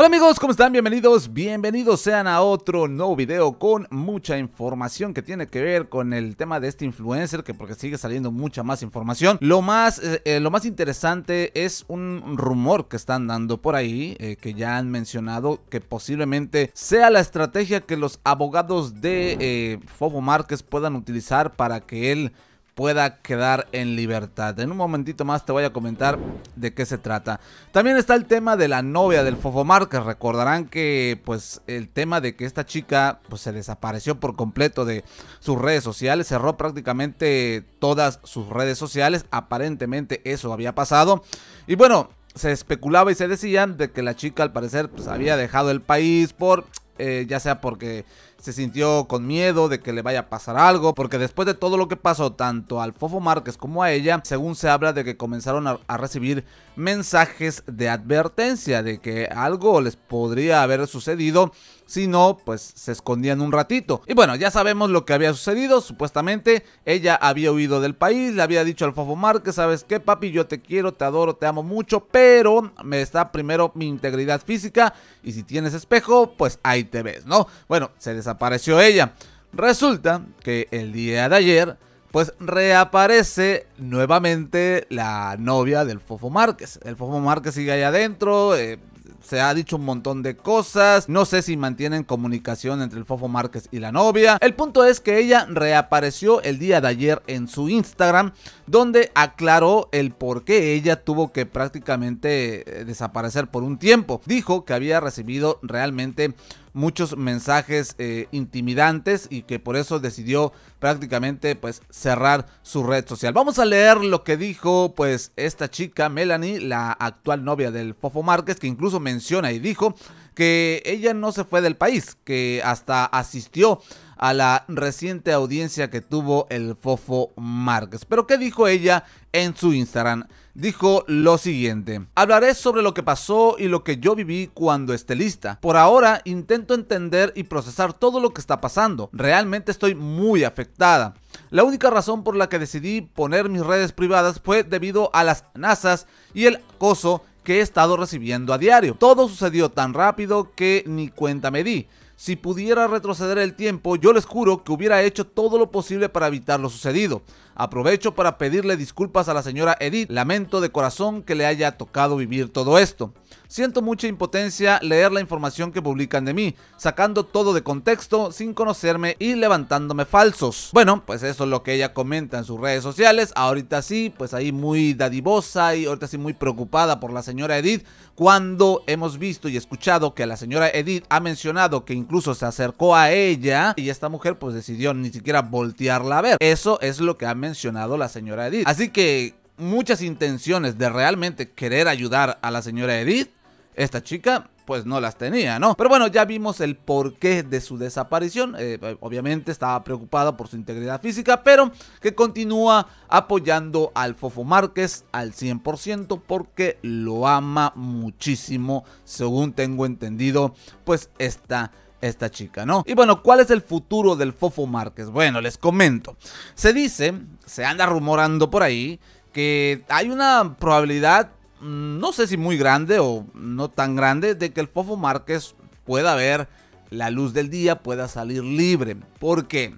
Hola amigos, ¿cómo están? Bienvenidos, bienvenidos sean a otro nuevo video con mucha información que tiene que ver con el tema de este influencer, que porque sigue saliendo mucha más información. Lo más, eh, eh, lo más interesante es un rumor que están dando por ahí, eh, que ya han mencionado que posiblemente sea la estrategia que los abogados de Fobo Márquez puedan utilizar para que él pueda quedar en libertad. En un momentito más te voy a comentar de qué se trata. También está el tema de la novia del Fofomar, que recordarán que pues el tema de que esta chica pues se desapareció por completo de sus redes sociales, cerró prácticamente todas sus redes sociales, aparentemente eso había pasado. Y bueno, se especulaba y se decía de que la chica al parecer pues había dejado el país por eh, ya sea porque se sintió con miedo de que le vaya a pasar algo, porque después de todo lo que pasó tanto al Fofo Márquez como a ella, según se habla de que comenzaron a, recibir mensajes de advertencia de que algo les podría haber sucedido si no, pues se escondían un ratito. Y bueno, ya sabemos lo que había sucedido. Supuestamente ella había huido del país, le había dicho al Fofo Márquez, ¿sabes qué, papi? Yo te quiero, te adoro, te amo mucho, pero me está primero mi integridad física y si tienes espejo, pues ahí te ves, ¿no? Bueno, se desapareció ella. Resulta que el día de ayer pues reaparece nuevamente la novia del Fofo Márquez. El Fofo Márquez sigue ahí adentro, eh, se ha dicho un montón de cosas. No sé si mantienen comunicación entre el Fofo Márquez y la novia. El punto es que ella reapareció el día de ayer en su Instagram, donde aclaró el por qué ella tuvo que prácticamente eh, desaparecer por un tiempo. Dijo que había recibido realmente muchos mensajes eh, intimidantes y que por eso decidió prácticamente pues cerrar su red social. Vamos a leer lo que dijo pues esta chica Melanie, la actual novia del Fofo Márquez, que incluso menciona y dijo que ella no se fue del país, que hasta asistió a la reciente audiencia que tuvo el Fofo Márquez. Pero ¿qué dijo ella en su Instagram? Dijo lo siguiente, hablaré sobre lo que pasó y lo que yo viví cuando esté lista. Por ahora intento entender y procesar todo lo que está pasando. Realmente estoy muy afectada. La única razón por la que decidí poner mis redes privadas fue debido a las amenazas y el acoso que he estado recibiendo a diario. Todo sucedió tan rápido que ni cuenta me di. Si pudiera retroceder el tiempo, yo les juro que hubiera hecho todo lo posible para evitar lo sucedido. Aprovecho para pedirle disculpas a la señora Edith. Lamento de corazón que le haya tocado vivir todo esto. Siento mucha impotencia leer la información que publican de mí, sacando todo de contexto, sin conocerme y levantándome falsos. Bueno, pues eso es lo que ella comenta en sus redes sociales. Ahorita sí, pues ahí muy dadivosa y ahorita sí muy preocupada por la señora Edith, cuando hemos visto y escuchado que la señora Edith ha mencionado que incluso se acercó a ella y esta mujer pues decidió ni siquiera voltearla a ver. Eso es lo que ha mencionado la señora Edith. Así que muchas intenciones de realmente querer ayudar a la señora Edith esta chica pues no las tenía, ¿no? Pero bueno, ya vimos el porqué de su desaparición. Eh, obviamente estaba preocupada por su integridad física, pero que continúa apoyando al Fofo Márquez al 100% porque lo ama muchísimo, según tengo entendido, pues esta esta chica, ¿no? Y bueno, ¿cuál es el futuro del Fofo Márquez? Bueno, les comento. Se dice, se anda rumorando por ahí, que hay una probabilidad Mm, no sé si muy grande o no tan grande, de que el Fofo Márquez pueda ver la luz del día, pueda salir libre. porque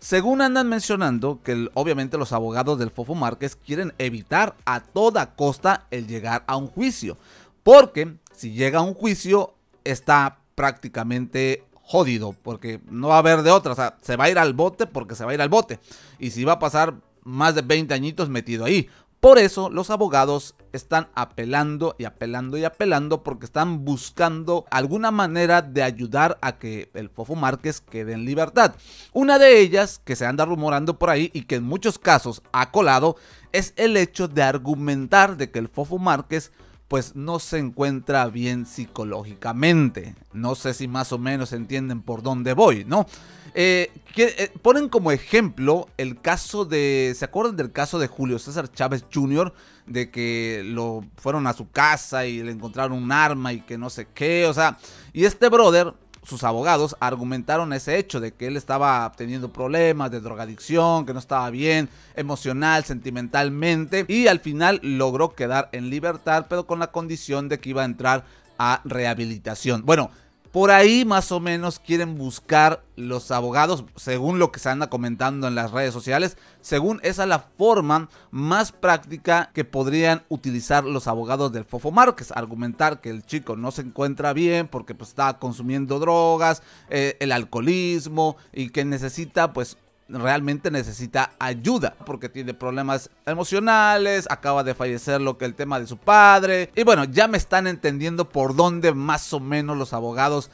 Según andan mencionando que obviamente los abogados del Fofo Márquez quieren evitar a toda costa el llegar a un juicio. Porque si llega a un juicio está prácticamente jodido. Porque no va a haber de otra. O sea, se va a ir al bote porque se va a ir al bote. Y si va a pasar más de 20 añitos metido ahí. Por eso los abogados están apelando y apelando y apelando porque están buscando alguna manera de ayudar a que el Fofo Márquez quede en libertad. Una de ellas que se anda rumorando por ahí y que en muchos casos ha colado es el hecho de argumentar de que el Fofo Márquez pues no se encuentra bien psicológicamente. No sé si más o menos entienden por dónde voy, ¿no? Eh, que, eh, ponen como ejemplo el caso de. ¿Se acuerdan del caso de Julio César Chávez Jr.? De que lo fueron a su casa y le encontraron un arma y que no sé qué. O sea, y este brother sus abogados argumentaron ese hecho de que él estaba teniendo problemas de drogadicción, que no estaba bien emocional, sentimentalmente y al final logró quedar en libertad, pero con la condición de que iba a entrar a rehabilitación. Bueno, por ahí más o menos quieren buscar los abogados, según lo que se anda comentando en las redes sociales, según esa es la forma más práctica que podrían utilizar los abogados del Fofo Márquez. Argumentar que el chico no se encuentra bien porque pues, está consumiendo drogas, eh, el alcoholismo y que necesita pues realmente necesita ayuda porque tiene problemas emocionales, acaba de fallecer lo que el tema de su padre y bueno, ya me están entendiendo por dónde más o menos los abogados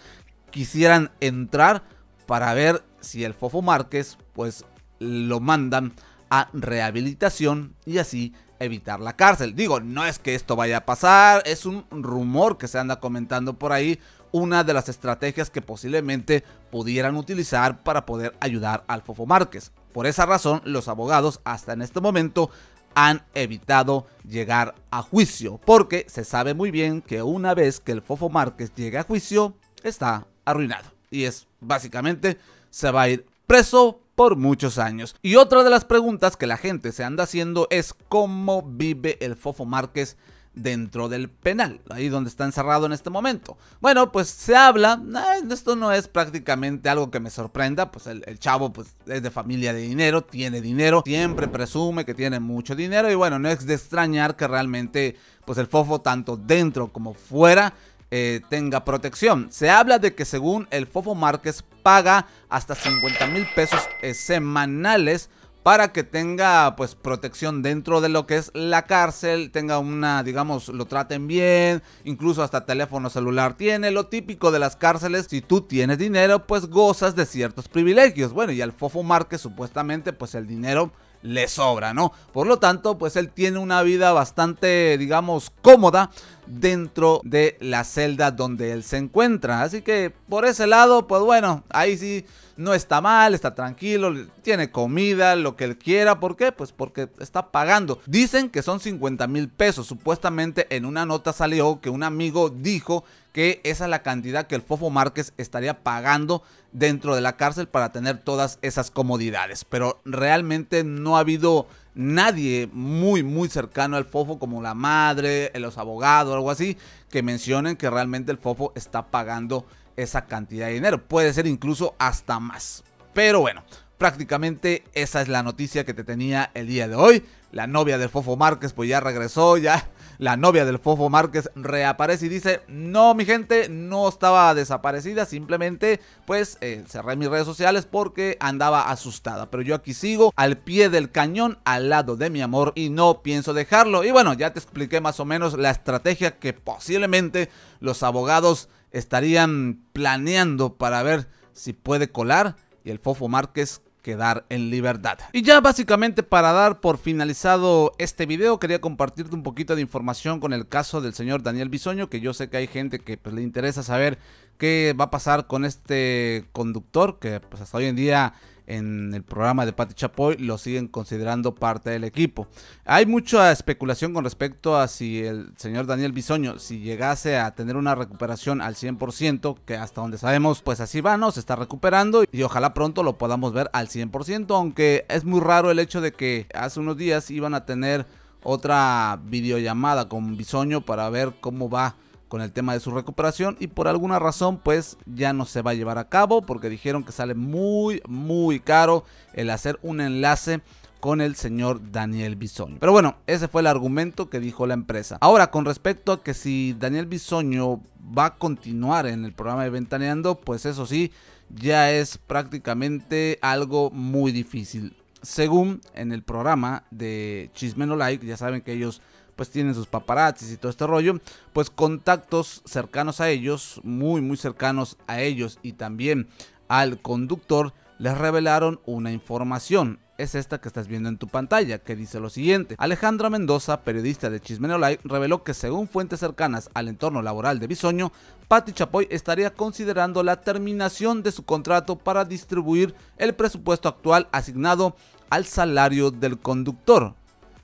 quisieran entrar para ver si el Fofo Márquez pues lo mandan a rehabilitación y así evitar la cárcel. Digo, no es que esto vaya a pasar, es un rumor que se anda comentando por ahí, una de las estrategias que posiblemente pudieran utilizar para poder ayudar al Fofo Márquez. Por esa razón, los abogados hasta en este momento han evitado llegar a juicio, porque se sabe muy bien que una vez que el Fofo Márquez llegue a juicio, está arruinado. Y es básicamente, se va a ir preso por muchos años. Y otra de las preguntas que la gente se anda haciendo es cómo vive el Fofo Márquez dentro del penal, ahí donde está encerrado en este momento. Bueno, pues se habla, esto no es prácticamente algo que me sorprenda, pues el, chavo pues es de familia de dinero, tiene dinero, siempre presume que tiene mucho dinero y bueno, no es de extrañar que realmente pues el fofo tanto dentro como fuera eh, tenga protección. Se habla de que según el Fofo Márquez paga hasta 50 mil pesos eh, semanales para que tenga pues protección dentro de lo que es la cárcel, tenga una, digamos, lo traten bien, incluso hasta teléfono celular tiene, lo típico de las cárceles, si tú tienes dinero pues gozas de ciertos privilegios, bueno y al Fofo Márquez supuestamente pues el dinero le sobra, ¿no? Por lo tanto, pues él tiene una vida bastante, digamos, cómoda dentro de la celda donde él se encuentra. Así que por ese lado, pues bueno, ahí sí no está mal, está tranquilo, tiene comida, lo que él quiera. ¿Por qué? Pues porque está pagando. Dicen que son 50 mil pesos. Supuestamente en una nota salió que un amigo dijo que esa es la cantidad que el Fofo Márquez estaría pagando dentro de la cárcel para tener todas esas comodidades. Pero realmente no ha habido nadie muy muy cercano al Fofo como la madre, los abogados, algo así, que mencionen que realmente el Fofo está pagando esa cantidad de dinero. Puede ser incluso hasta más. Pero bueno, prácticamente esa es la noticia que te tenía el día de hoy. La novia del Fofo Márquez pues ya regresó, ya la novia del Fofo Márquez reaparece y dice, no mi gente, no estaba desaparecida, simplemente pues eh, cerré mis redes sociales porque andaba asustada, pero yo aquí sigo al pie del cañón, al lado de mi amor y no pienso dejarlo. Y bueno, ya te expliqué más o menos la estrategia que posiblemente los abogados estarían planeando para ver si puede colar y el Fofo Márquez quedar en libertad. Y ya básicamente para dar por finalizado este video quería compartirte un poquito de información con el caso del señor Daniel Bisoño que yo sé que hay gente que pues, le interesa saber qué va a pasar con este conductor que pues hasta hoy en día en el programa de Pati Chapoy lo siguen considerando parte del equipo. Hay mucha especulación con respecto a si el señor Daniel Bisoño, si llegase a tener una recuperación al 100%, que hasta donde sabemos, pues así va, ¿no? Se está recuperando y ojalá pronto lo podamos ver al 100%, aunque es muy raro el hecho de que hace unos días iban a tener otra videollamada con Bisoño para ver cómo va con el tema de su recuperación y por alguna razón pues ya no se va a llevar a cabo porque dijeron que sale muy muy caro el hacer un enlace con el señor Daniel Bisoño. Pero bueno, ese fue el argumento que dijo la empresa. Ahora, con respecto a que si Daniel Bisoño va a continuar en el programa de Ventaneando, pues eso sí, ya es prácticamente algo muy difícil. Según en el programa de Chismeno Like, ya saben que ellos pues tienen sus paparazzis y todo este rollo, pues contactos cercanos a ellos, muy muy cercanos a ellos y también al conductor, les revelaron una información. Es esta que estás viendo en tu pantalla, que dice lo siguiente. Alejandra Mendoza, periodista de Chismeno Live, reveló que según fuentes cercanas al entorno laboral de Bisoño, Patti Chapoy estaría considerando la terminación de su contrato para distribuir el presupuesto actual asignado al salario del conductor.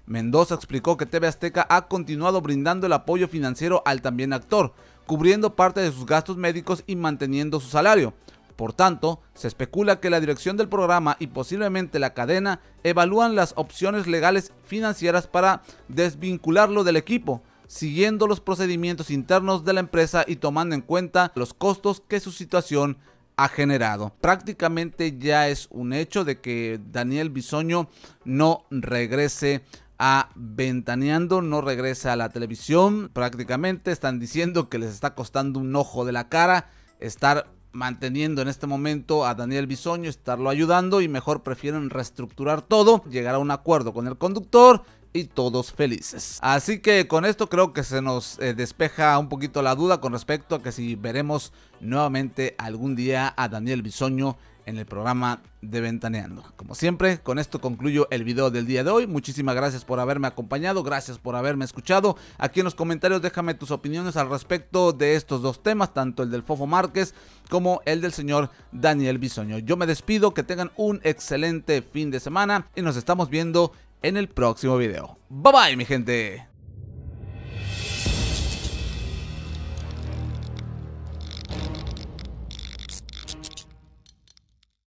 Mendoza explicó que TV Azteca ha continuado brindando el apoyo financiero al también actor, cubriendo parte de sus gastos médicos y manteniendo su salario. Por tanto, se especula que la dirección del programa y posiblemente la cadena evalúan las opciones legales financieras para desvincularlo del equipo, siguiendo los procedimientos internos de la empresa y tomando en cuenta los costos que su situación ha generado. Prácticamente ya es un hecho de que Daniel Bisoño no regrese a Ventaneando, no regrese a la televisión. Prácticamente están diciendo que les está costando un ojo de la cara estar manteniendo en este momento a Daniel Bisoño, estarlo ayudando y mejor prefieren reestructurar todo, llegar a un acuerdo con el conductor y todos felices. Así que con esto creo que se nos eh, despeja un poquito la duda con respecto a que si veremos nuevamente algún día a Daniel Bisoño en el programa de Ventaneando. Como siempre, con esto concluyo el video del día de hoy. Muchísimas gracias por haberme acompañado, gracias por haberme escuchado. Aquí en los comentarios déjame tus opiniones al respecto de estos dos temas, tanto el del Fofo Márquez como el del señor Daniel Bisoño. Yo me despido, que tengan un excelente fin de semana y nos estamos viendo en el próximo video. Bye bye mi gente.